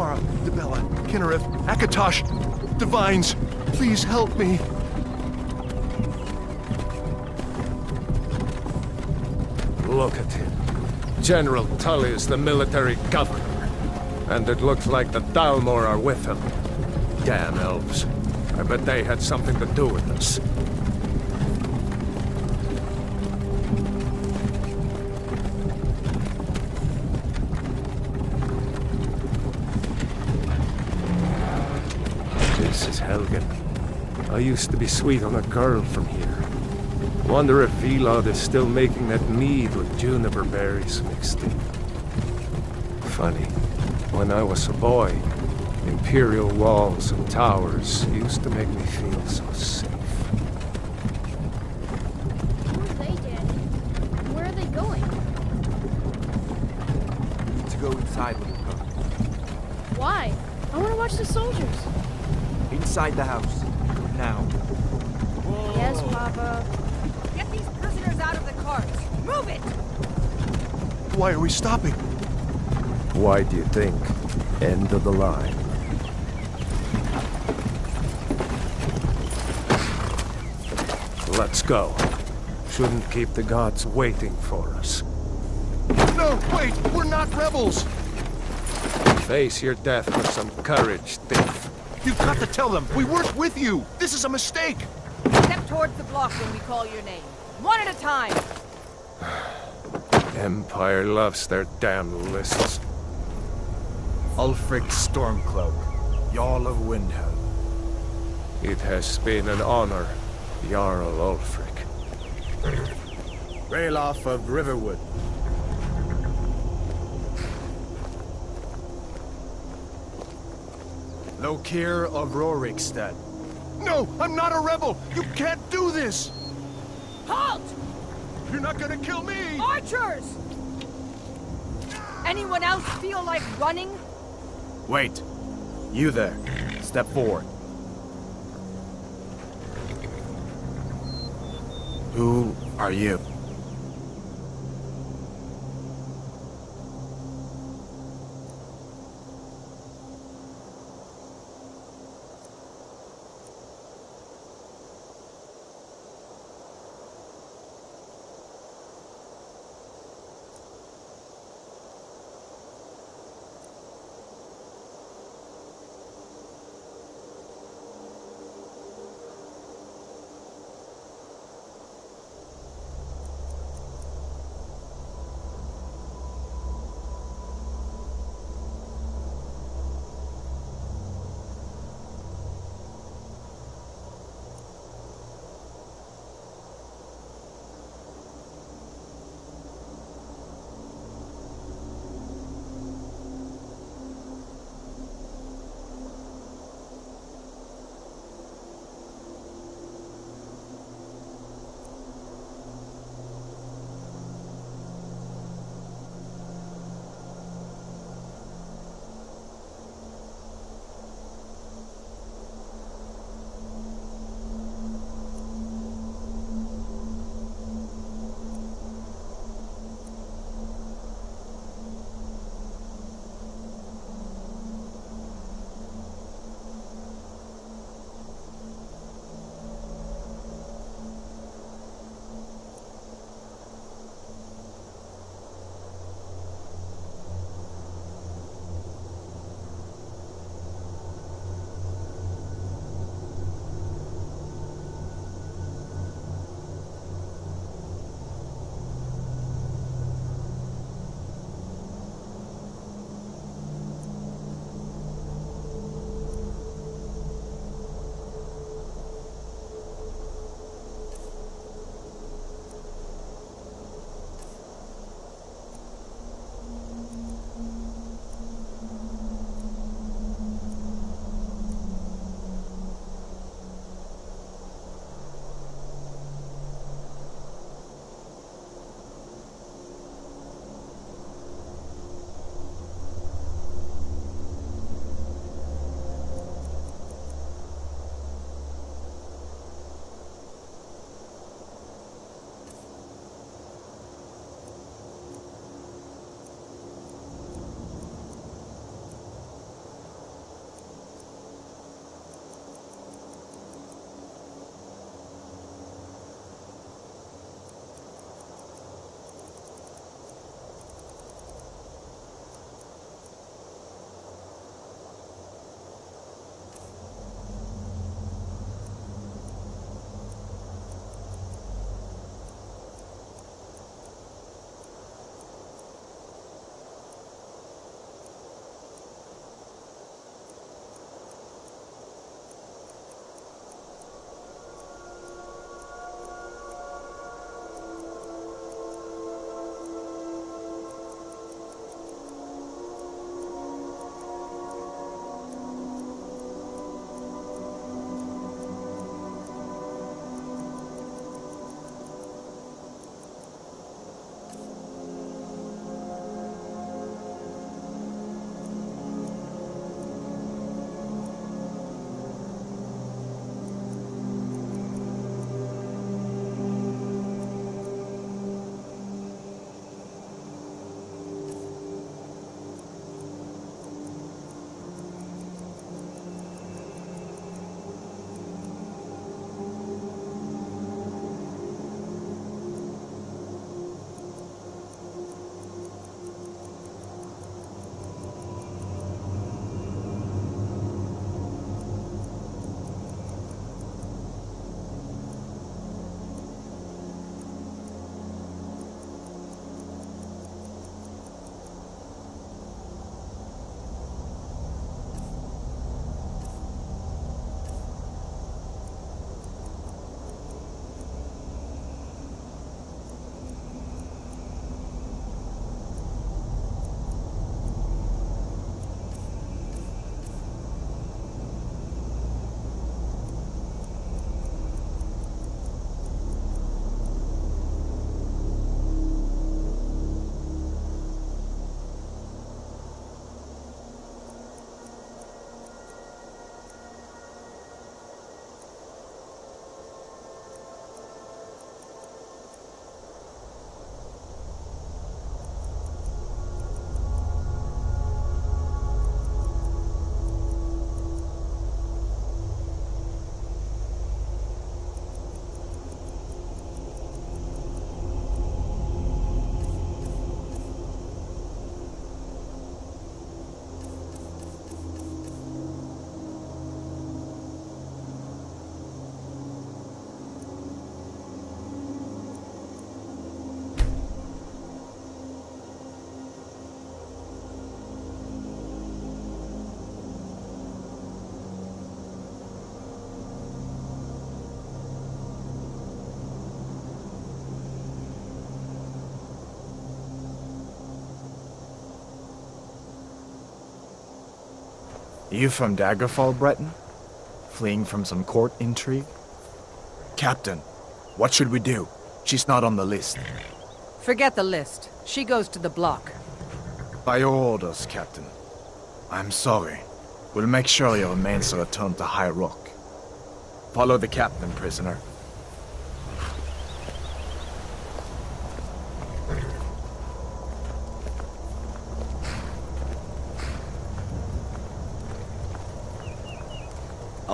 Mara, Dibella, Kynareth, Akatosh, Divines, please help me. Look at him. General Tullius is the military governor. And it looks like the Thalmor are with him. Damn elves. I bet they had something to do with. This used to be sweet on a girl from here. Wonder if Vilod is still making that mead with juniper berries mixed in. Funny, when I was a boy, imperial walls and towers used to make me feel so safe. Who are they, Daddy? Where are they going? to go inside with the car. Why? I want to watch the soldiers. Inside the house. Now. Yes, Papa. Get these prisoners out of the carts. Move it! Why are we stopping? Why do you think? End of the line. Let's go. Shouldn't keep the gods waiting for us. No, wait! We're not rebels! Face your death with some courage, thief. You've got to tell them! We weren't with you! This is a mistake! Step towards the block when we call your name. One at a time. Empire loves their damn lists. Ulfric Stormcloak, Jarl of Windhelm. It has been an honor, Jarl Ulfric. Ralof of Riverwood. Lokir of Rorikstead. No! I'm not a rebel! You can't do this! Halt! You're not gonna kill me! Archers! Anyone else feel like running? Wait. You there. Step forward. Who are you? You from Daggerfall, Breton? Fleeing from some court intrigue? Captain, what should we do? She's not on the list. Forget the list. She goes to the block. By your orders, Captain. I'm sorry. We'll make sure your remains are returned to High Rock. Follow the captain, prisoner.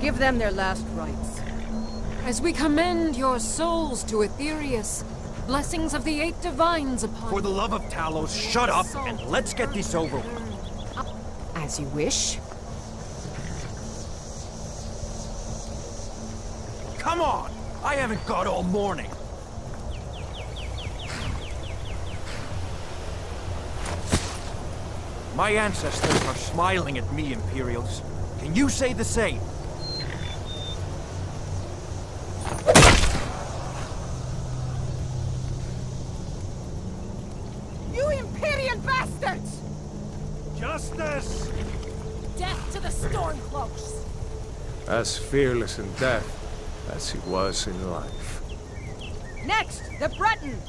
Give them their last rites. As we commend your souls to Aetherius, blessings of the Eight Divines upon For the love of Talos, shut up and let's get this over with. As you wish. Come on! I haven't got all morning. My ancestors are smiling at me, Imperials. Can you say the same? As fearless in death as he was in life. Next, the Breton!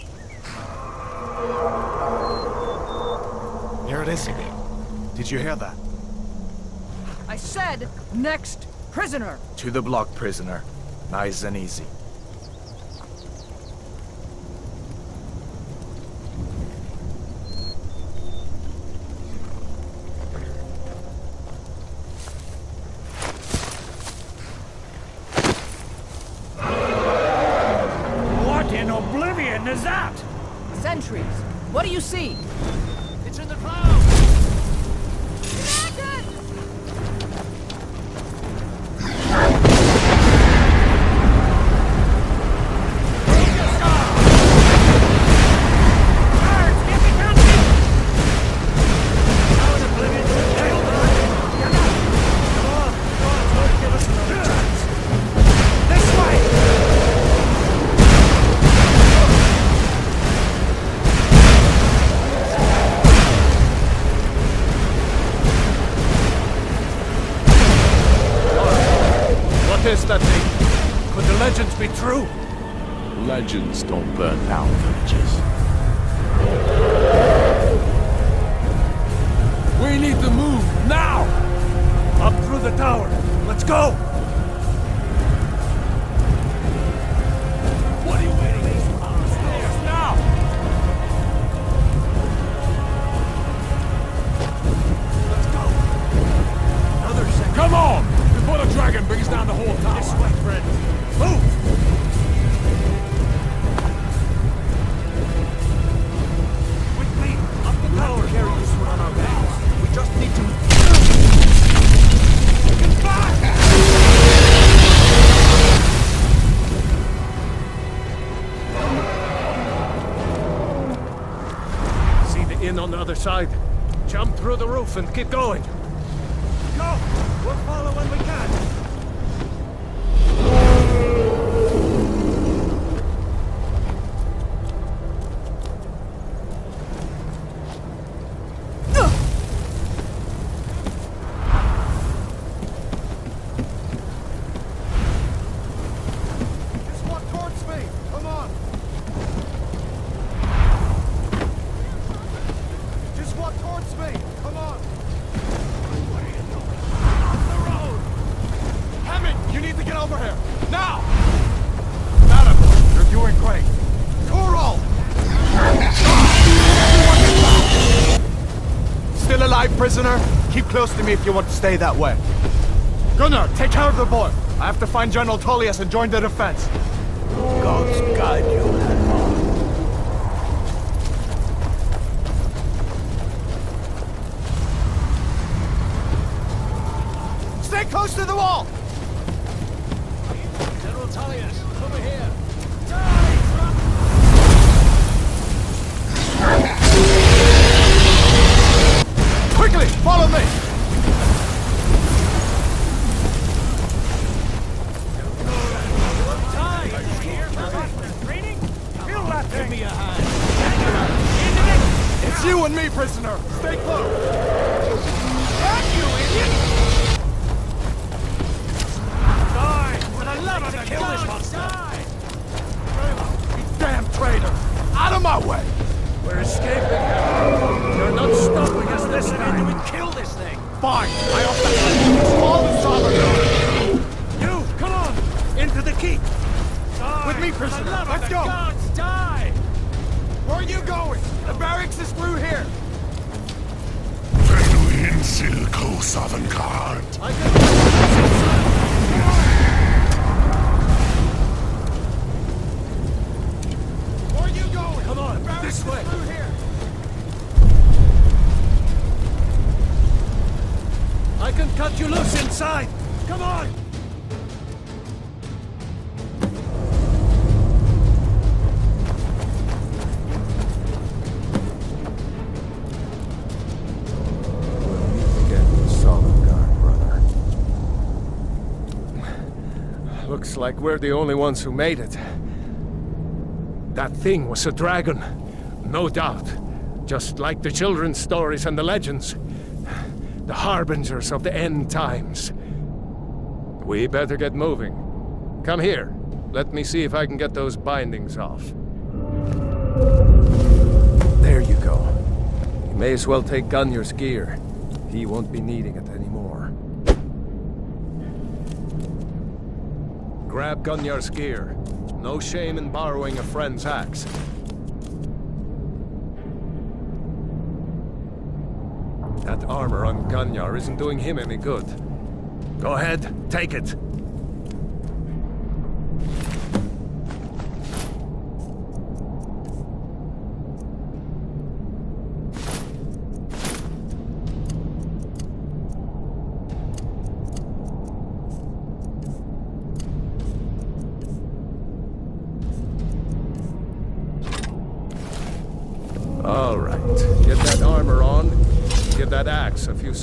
Here it is again. Did you hear that? I said, next prisoner! To the block, prisoner. Nice and easy. Inn on the other side? Jump through the roof and keep going. Close to me if you want to stay that way. Gunnar, take care of the boy. I have to find General Tullius and join the defense. Gods guide you, you and me, prisoner! Stay close! Die! For the love of the kill this monster! You damn traitor! Out of my way! We're escaping. You're not stopping us this time. We kill this thing. Fine! I offer you all the sovereign! You, come on, into the keep. Die. With me, prisoner. Let's go. Gods, die. Where are you going? The barracks is through here! Feluin Silco Sovngarde. I can. Where are you going? Come on, this way. through here! I can cut you loose inside. Come on. Like we're the only ones who made it. That thing was a dragon. No doubt. Just like the children's stories and the legends. The harbingers of the end times. We better get moving. Come here. Let me see if I can get those bindings off. There you go. You may as well take Gunjar's gear. He won't be needing it Grab Gunjar's gear. No shame in borrowing a friend's axe. That armor on Gunyar isn't doing him any good. Go ahead, take it.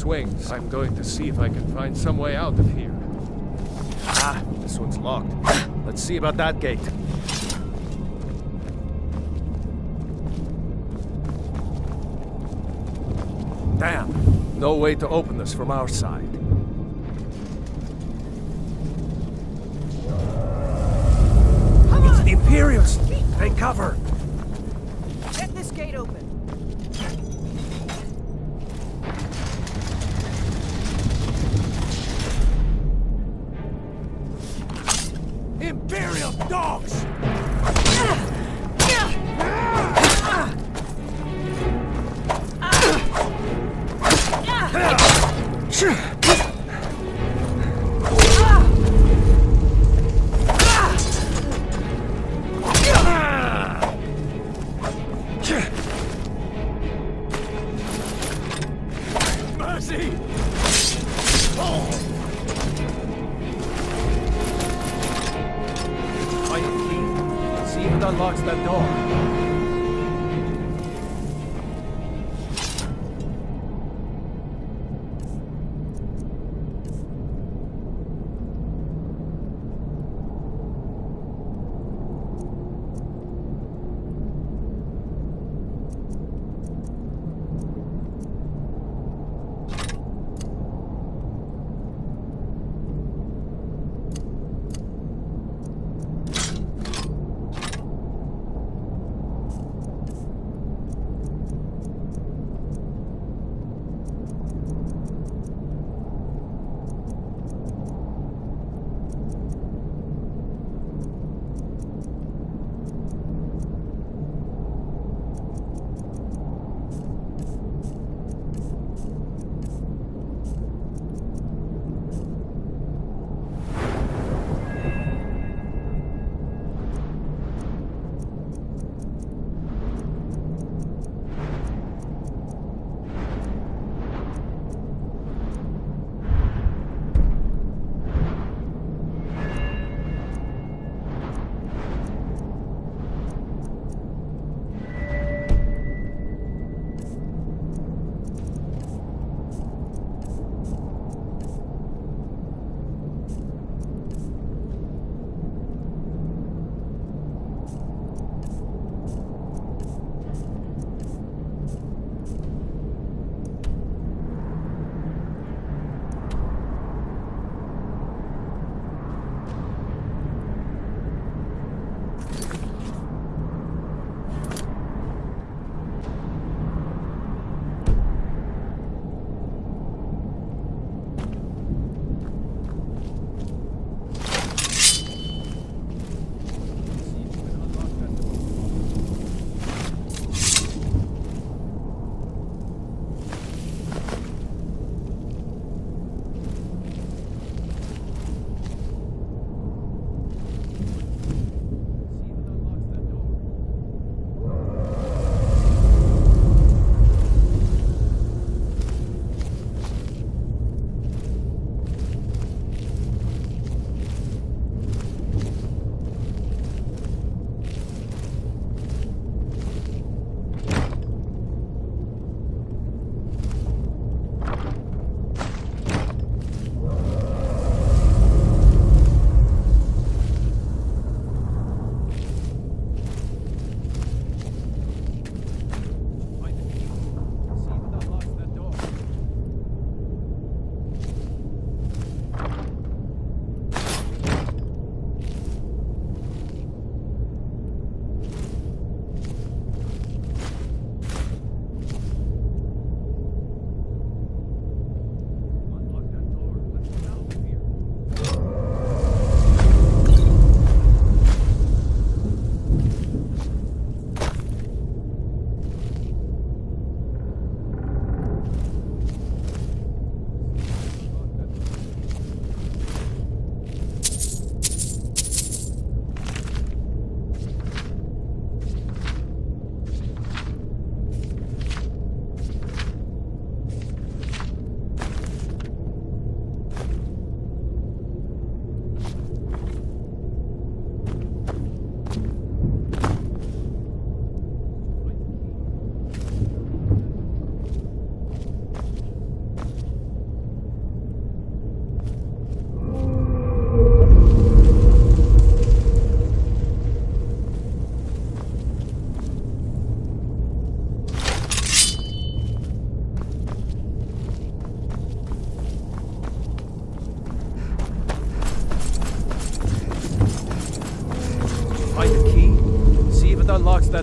Swings. I'm going to see if I can find some way out of here. Ah, this one's locked. Let's see about that gate. Damn. No way to open this from our side. It's the Imperials. Take cover.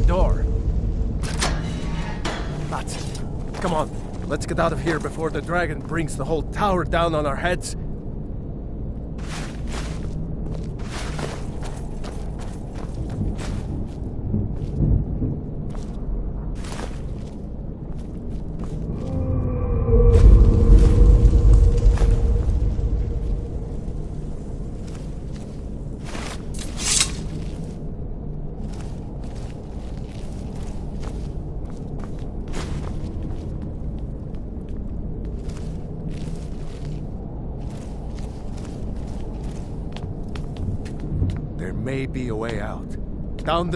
Door. That's it. Come on, let's get out of here before the dragon brings the whole tower down on our heads.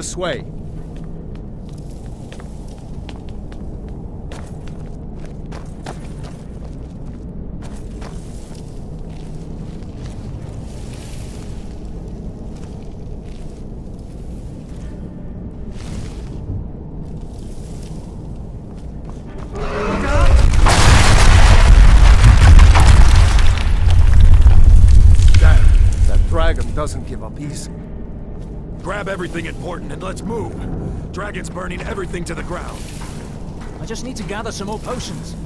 This way. Damn, that dragon doesn't give up easy. Grab everything important and let's move. Dragon's burning everything to the ground. I just need to gather some more potions.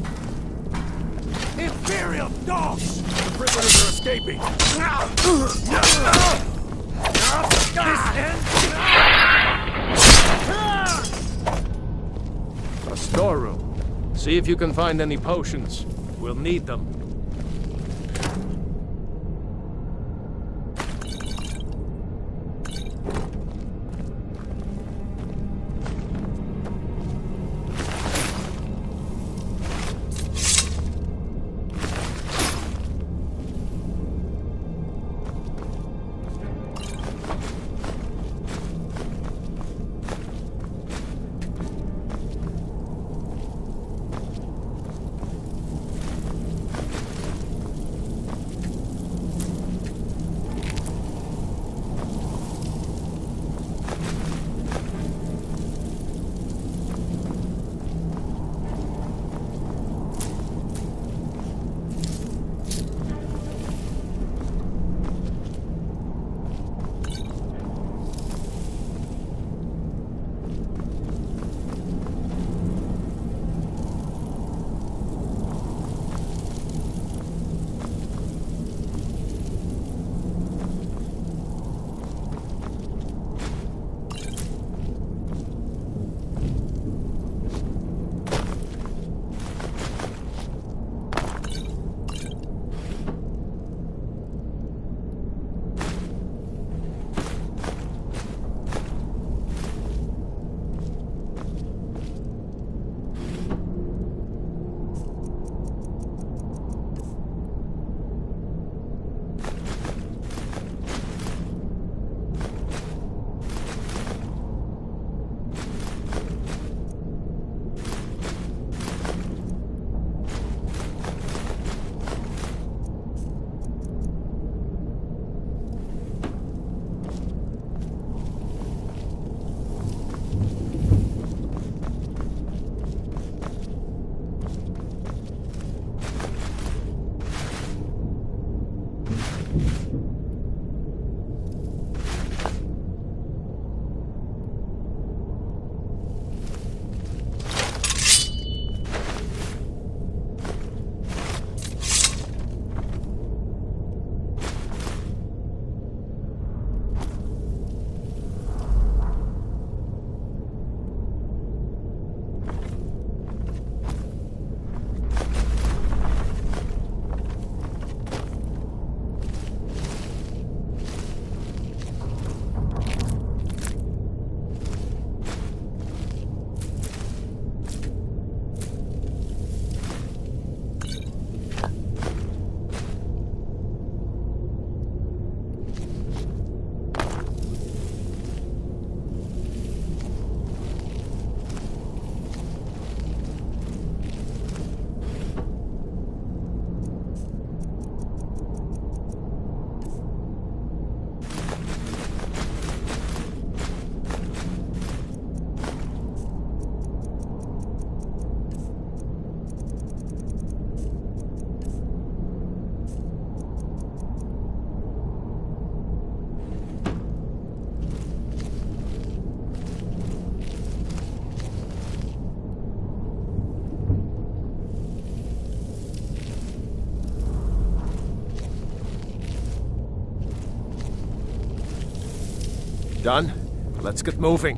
Imperial dogs! The prisoners are escaping. A storeroom. See if you can find any potions. We'll need them. Done? Let's get moving.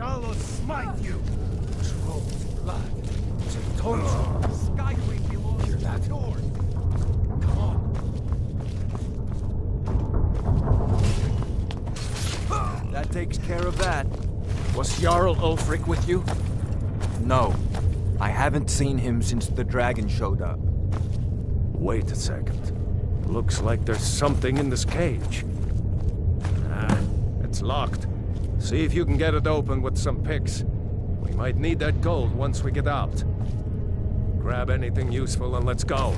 Allah smite you! Troll's blood. I told Skyrim belongs to the North. Come on. That takes care of that. Was Jarl Ulfric with you? No. I haven't seen him since the dragon showed up. Wait a second. Looks like there's something in this cage. Ah, it's locked. See if you can get it open with some picks. We might need that gold once we get out. Grab anything useful and let's go.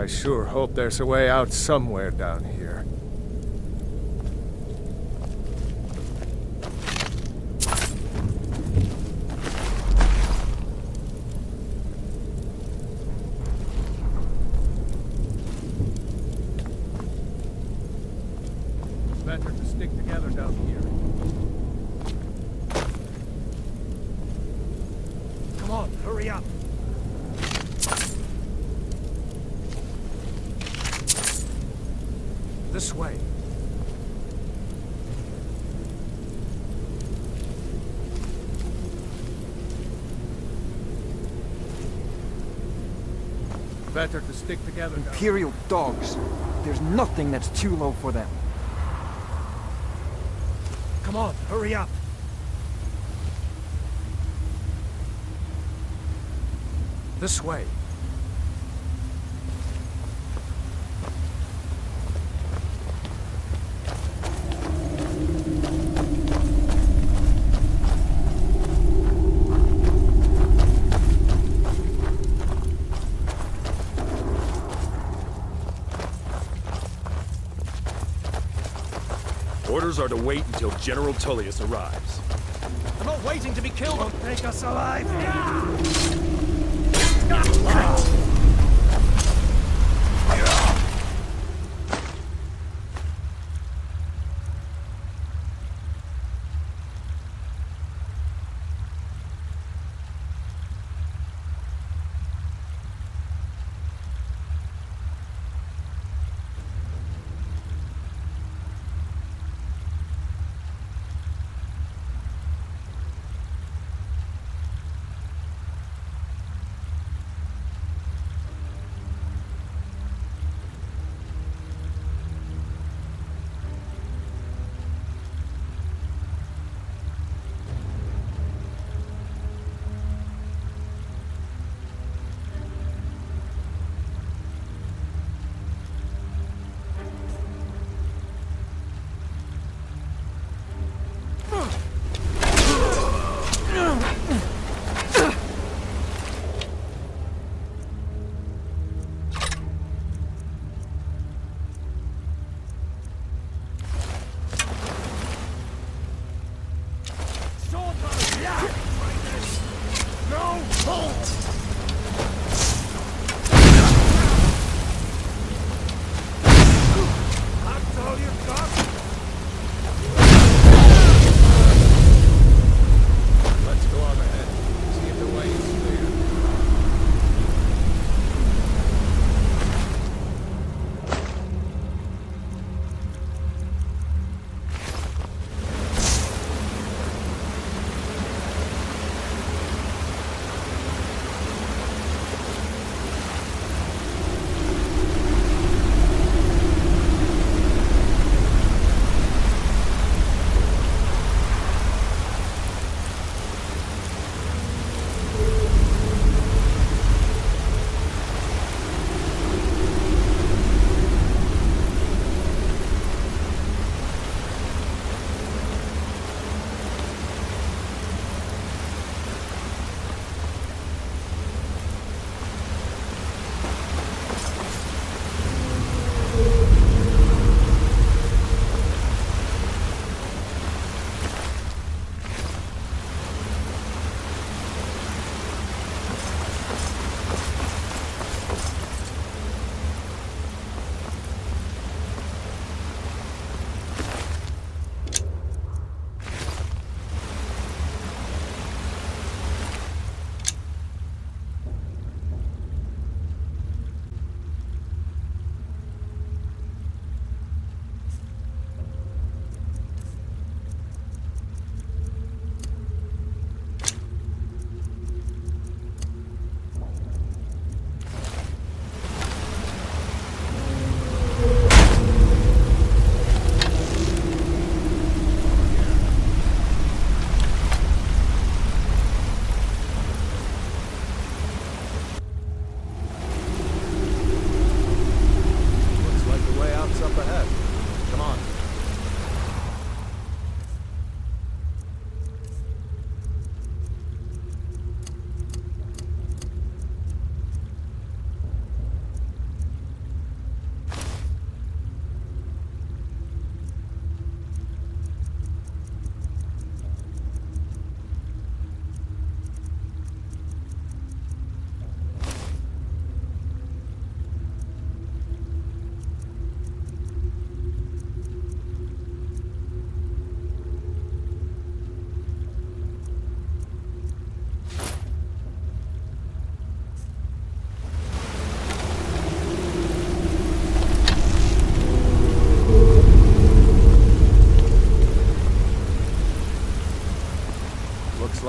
I sure hope there's a way out somewhere down here. Better to stick together down here. Come on, hurry up. This way. Better to stick together Imperial dogs. There's nothing that's too low for them. Come on, hurry up. This way. Orders are to wait until General Tullius arrives. I'm not waiting to be killed. Won't take us alive. Ah!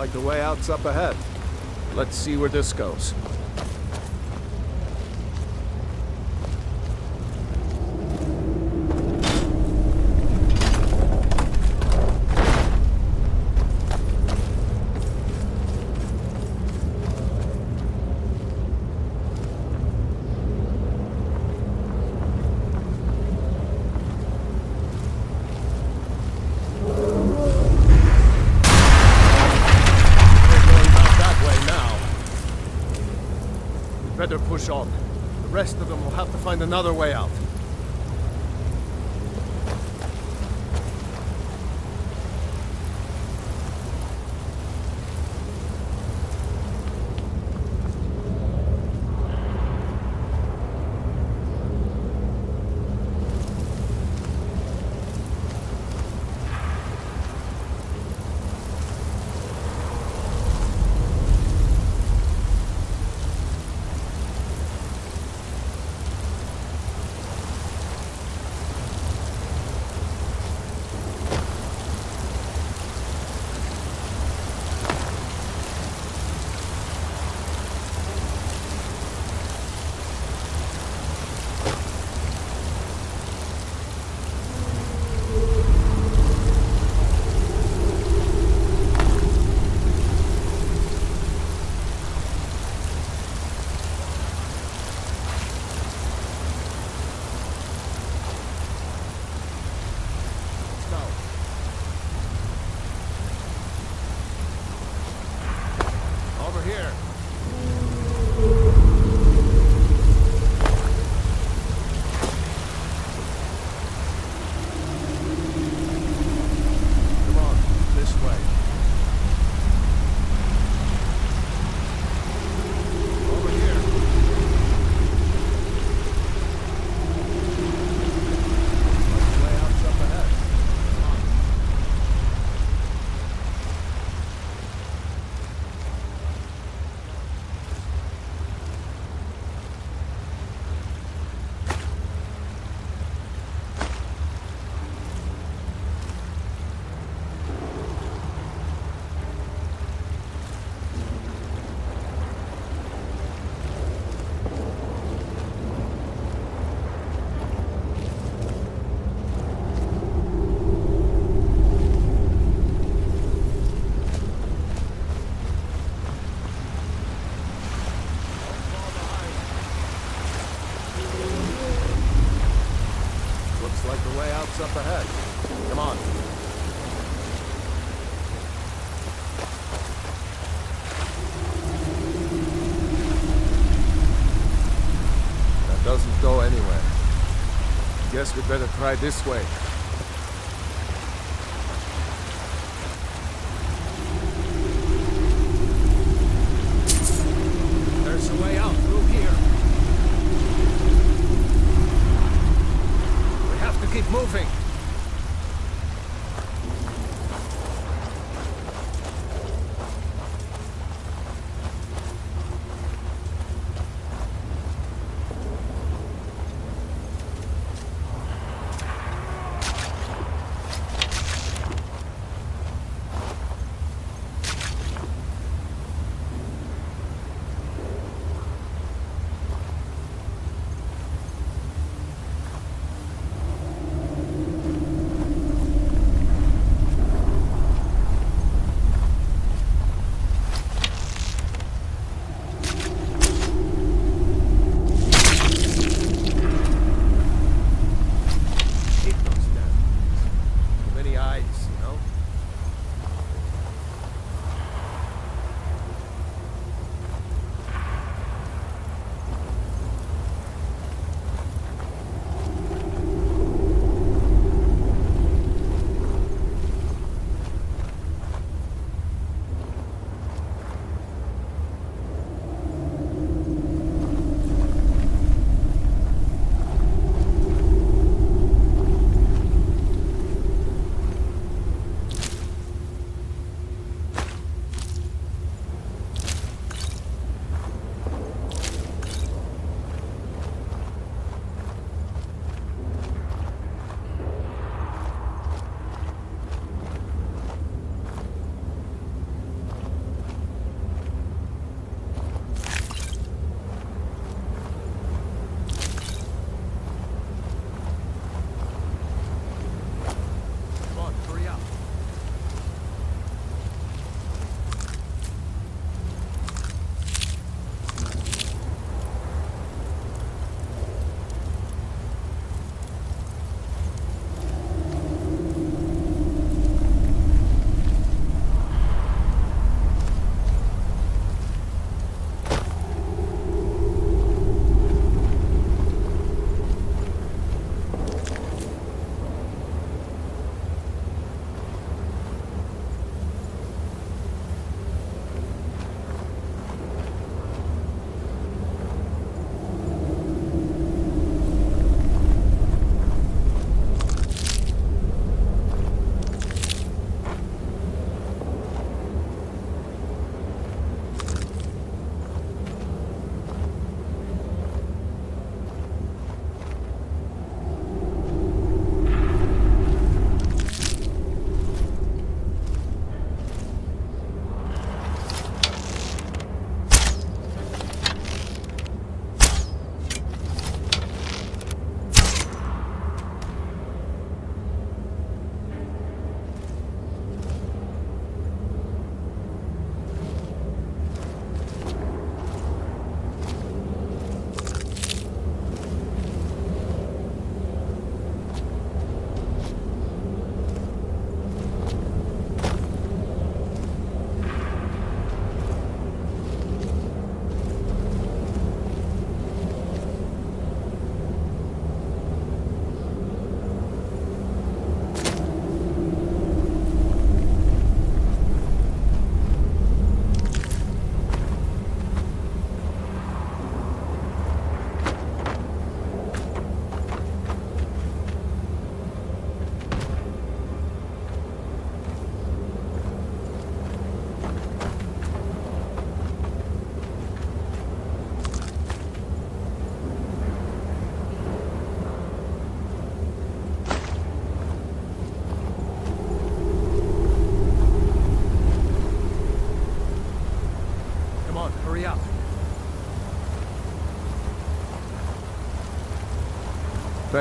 like the way out's up ahead. Let's see where this goes. find another way out. anyway. Guess we better try this way.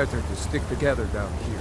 Better to stick together down here.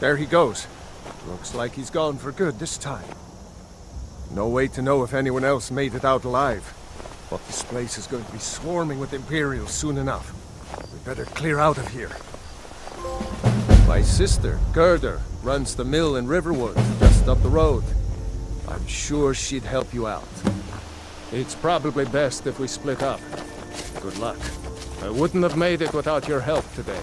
There he goes. Looks like he's gone for good this time. No way to know if anyone else made it out alive. But this place is going to be swarming with Imperials soon enough. We better clear out of here. My sister, Gerdur, runs the mill in Riverwood, just up the road. I'm sure she'd help you out. It's probably best if we split up. Good luck. I wouldn't have made it without your help today.